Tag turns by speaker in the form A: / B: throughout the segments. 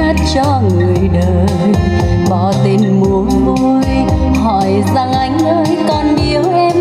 A: hết
B: cho người đời. Bỏ tình
A: mua vui hỏi rằng anh ơi còn yêu
B: em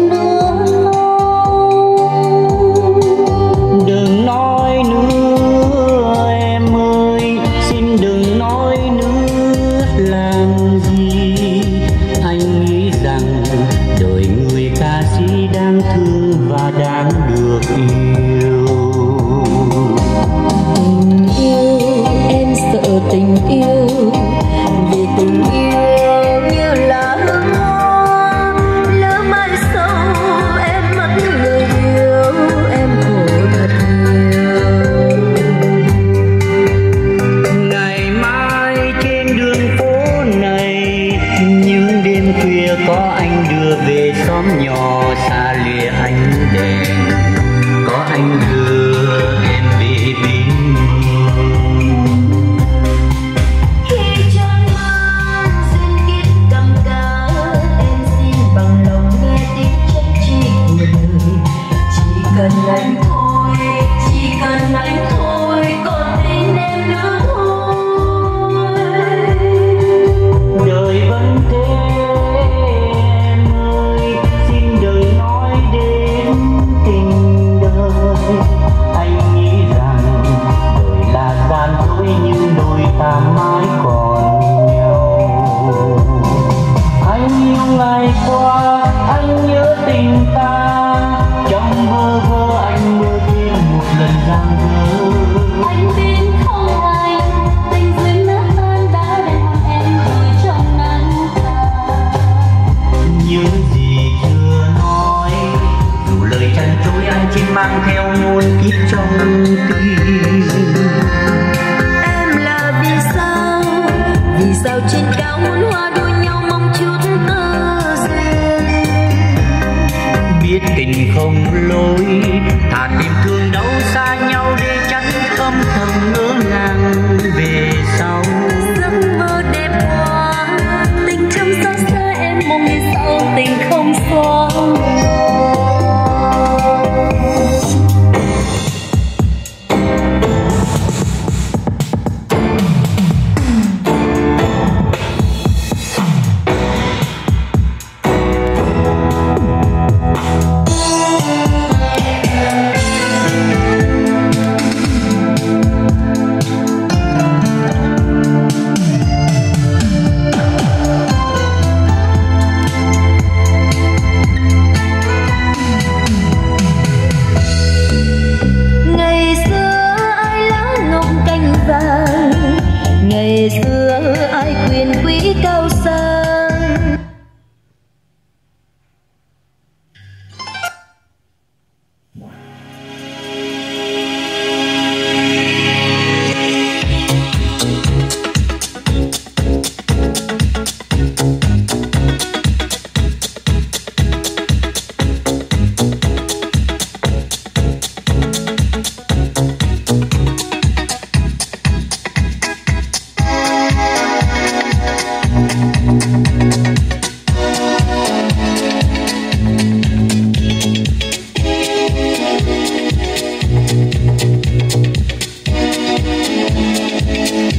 A: in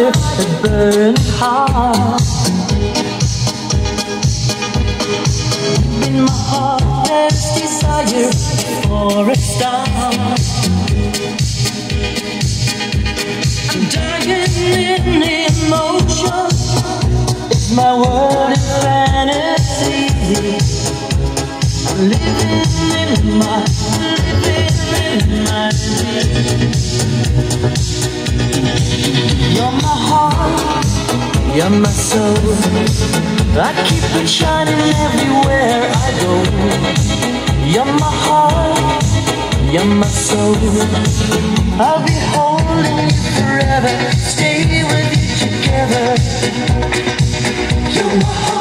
A: fire that burns hot in my heart there's desire for a star. I'm dying in emotion. It's my world of fantasy? Living in my living in my dream You're my heart, you're my soul. I keep it shining everywhere I go. You're my heart, you're my soul. I'll be holding you forever, stay with you together. You're my heart.